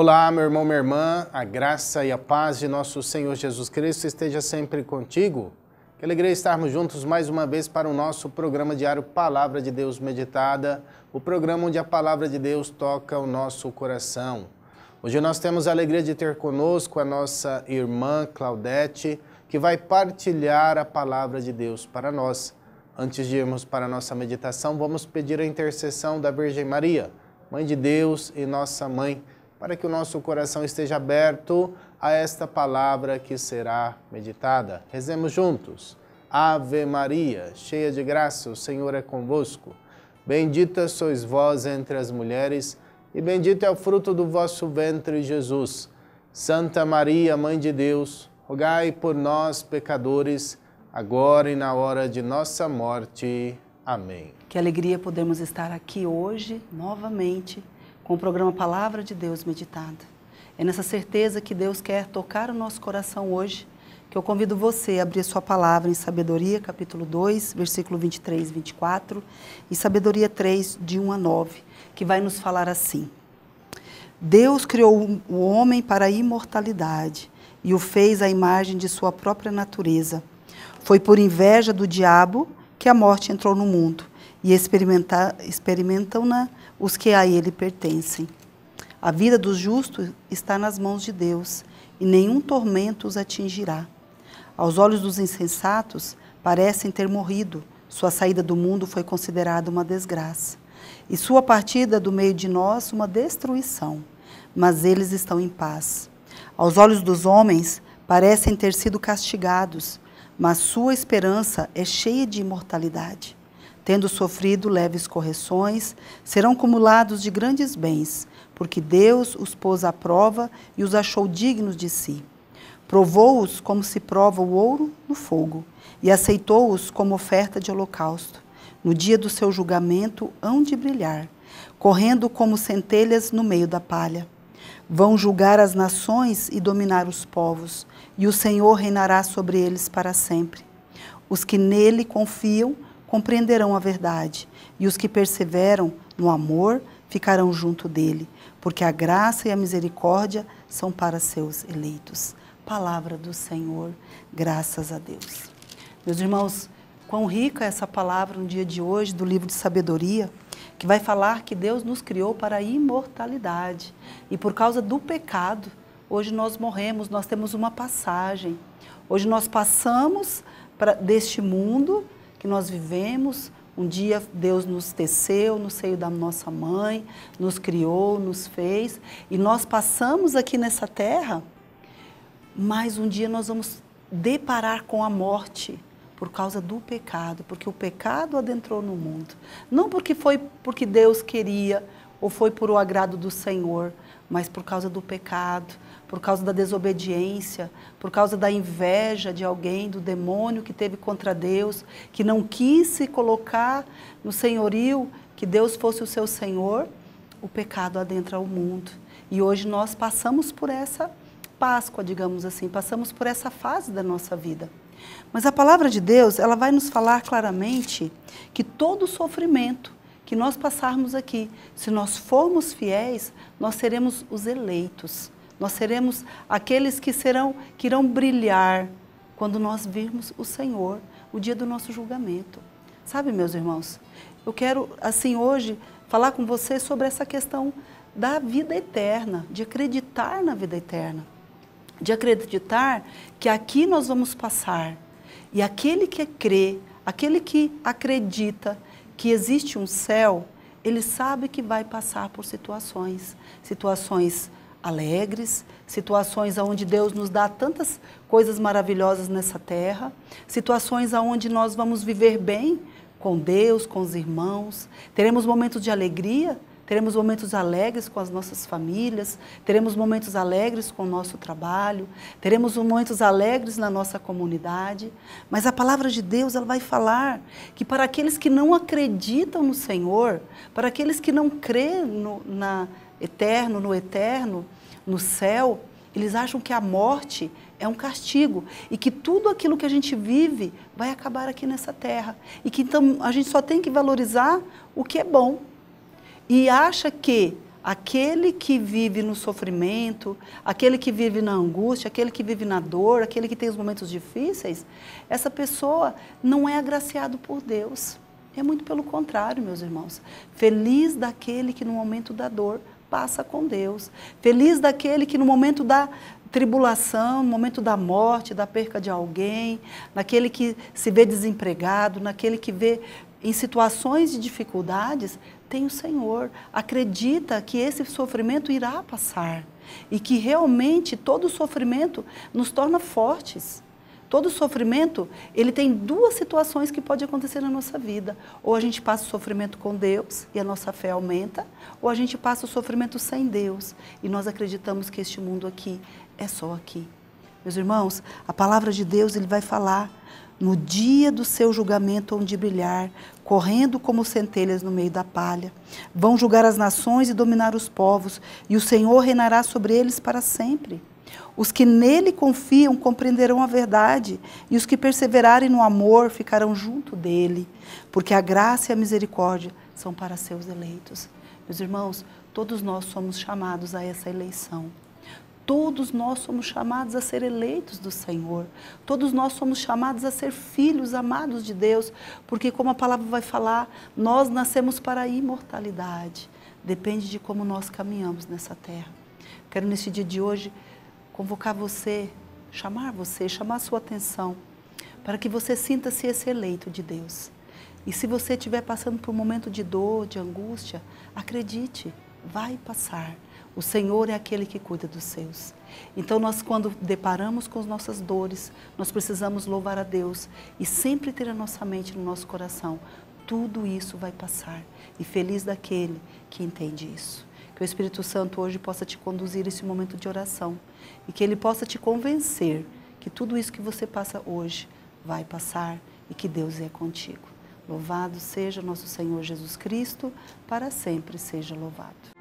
Olá, meu irmão, minha irmã, a graça e a paz de nosso Senhor Jesus Cristo esteja sempre contigo. Que alegria estarmos juntos mais uma vez para o nosso programa diário Palavra de Deus Meditada, o programa onde a palavra de Deus toca o nosso coração. Hoje nós temos a alegria de ter conosco a nossa irmã Claudete, que vai partilhar a palavra de Deus para nós. Antes de irmos para a nossa meditação, vamos pedir a intercessão da Virgem Maria, Mãe de Deus e nossa mãe para que o nosso coração esteja aberto a esta palavra que será meditada. Rezemos juntos. Ave Maria, cheia de graça, o Senhor é convosco. Bendita sois vós entre as mulheres, e bendito é o fruto do vosso ventre, Jesus. Santa Maria, Mãe de Deus, rogai por nós, pecadores, agora e na hora de nossa morte. Amém. Que alegria podemos estar aqui hoje, novamente, com o programa Palavra de Deus Meditada. É nessa certeza que Deus quer tocar o nosso coração hoje, que eu convido você a abrir sua palavra em Sabedoria, capítulo 2, versículo 23 e 24, e Sabedoria 3, de 1 a 9, que vai nos falar assim. Deus criou o homem para a imortalidade e o fez à imagem de sua própria natureza. Foi por inveja do diabo que a morte entrou no mundo e experimentam-na os que a ele pertencem. A vida dos justos está nas mãos de Deus, e nenhum tormento os atingirá. Aos olhos dos insensatos, parecem ter morrido. Sua saída do mundo foi considerada uma desgraça, e sua partida do meio de nós uma destruição. Mas eles estão em paz. Aos olhos dos homens, parecem ter sido castigados, mas sua esperança é cheia de imortalidade tendo sofrido leves correções, serão cumulados de grandes bens, porque Deus os pôs à prova e os achou dignos de si. Provou-os como se prova o ouro no fogo, e aceitou-os como oferta de holocausto. No dia do seu julgamento hão de brilhar, correndo como centelhas no meio da palha. Vão julgar as nações e dominar os povos, e o Senhor reinará sobre eles para sempre. Os que nele confiam compreenderão a verdade, e os que perseveram no amor ficarão junto dele, porque a graça e a misericórdia são para seus eleitos. Palavra do Senhor, graças a Deus. Meus irmãos, quão rica é essa palavra no dia de hoje do livro de sabedoria, que vai falar que Deus nos criou para a imortalidade. E por causa do pecado, hoje nós morremos, nós temos uma passagem. Hoje nós passamos pra, deste mundo que nós vivemos. Um dia Deus nos teceu no seio da nossa mãe, nos criou, nos fez, e nós passamos aqui nessa terra, mas um dia nós vamos deparar com a morte por causa do pecado, porque o pecado adentrou no mundo. Não porque foi porque Deus queria ou foi por o agrado do Senhor, mas por causa do pecado, por causa da desobediência, por causa da inveja de alguém, do demônio que teve contra Deus, que não quis se colocar no senhorio, que Deus fosse o seu Senhor, o pecado adentra o mundo. E hoje nós passamos por essa Páscoa, digamos assim, passamos por essa fase da nossa vida. Mas a palavra de Deus, ela vai nos falar claramente que todo sofrimento que nós passarmos aqui, se nós formos fiéis, nós seremos os eleitos. Nós seremos aqueles que serão que irão brilhar quando nós virmos o Senhor, o dia do nosso julgamento. Sabe, meus irmãos, eu quero assim hoje falar com você sobre essa questão da vida eterna, de acreditar na vida eterna, de acreditar que aqui nós vamos passar. E aquele que crê, aquele que acredita que existe um céu, ele sabe que vai passar por situações, situações alegres, situações onde Deus nos dá tantas coisas maravilhosas nessa terra, situações onde nós vamos viver bem com Deus, com os irmãos, teremos momentos de alegria, teremos momentos alegres com as nossas famílias, teremos momentos alegres com o nosso trabalho, teremos momentos alegres na nossa comunidade, mas a palavra de Deus ela vai falar que para aqueles que não acreditam no Senhor, para aqueles que não crêem no, na eterno, no eterno, no céu, eles acham que a morte é um castigo e que tudo aquilo que a gente vive vai acabar aqui nessa terra e que então a gente só tem que valorizar o que é bom. E acha que Aquele que vive no sofrimento, aquele que vive na angústia, aquele que vive na dor, aquele que tem os momentos difíceis, essa pessoa não é agraciado por Deus. É muito pelo contrário, meus irmãos. Feliz daquele que no momento da dor passa com Deus. Feliz daquele que no momento da tribulação, no momento da morte, da perca de alguém, naquele que se vê desempregado, naquele que vê em situações de dificuldades, tem o Senhor. Acredita que esse sofrimento irá passar e que realmente todo sofrimento nos torna fortes. Todo sofrimento, ele tem duas situações que pode acontecer na nossa vida. Ou a gente passa o sofrimento com Deus e a nossa fé aumenta, ou a gente passa o sofrimento sem Deus e nós acreditamos que este mundo aqui é só aqui. Meus irmãos, a palavra de Deus ele vai falar no dia do seu julgamento onde brilhar, correndo como centelhas no meio da palha. Vão julgar as nações e dominar os povos, e o Senhor reinará sobre eles para sempre. Os que nele confiam compreenderão a verdade, e os que perseverarem no amor ficarão junto dele, porque a graça e a misericórdia são para seus eleitos. Meus irmãos, todos nós somos chamados a essa eleição. Todos nós somos chamados a ser eleitos do Senhor. Todos nós somos chamados a ser filhos amados de Deus, porque, como a palavra vai falar, nós nascemos para a imortalidade. Depende de como nós caminhamos nessa terra. Quero, nesse dia de hoje, convocar você, chamar você, chamar sua atenção, para que você sinta-se esse eleito de Deus. E se você estiver passando por um momento de dor, de angústia, acredite, vai passar o Senhor é aquele que cuida dos seus. Então, nós, quando deparamos com as nossas dores, nós precisamos louvar a Deus e sempre ter a nossa mente no nosso coração. Tudo isso vai passar. E feliz daquele que entende isso. Que o Espírito Santo hoje possa te conduzir esse momento de oração e que ele possa te convencer que tudo isso que você passa hoje vai passar e que Deus é contigo. Louvado seja nosso Senhor Jesus Cristo, para sempre seja louvado.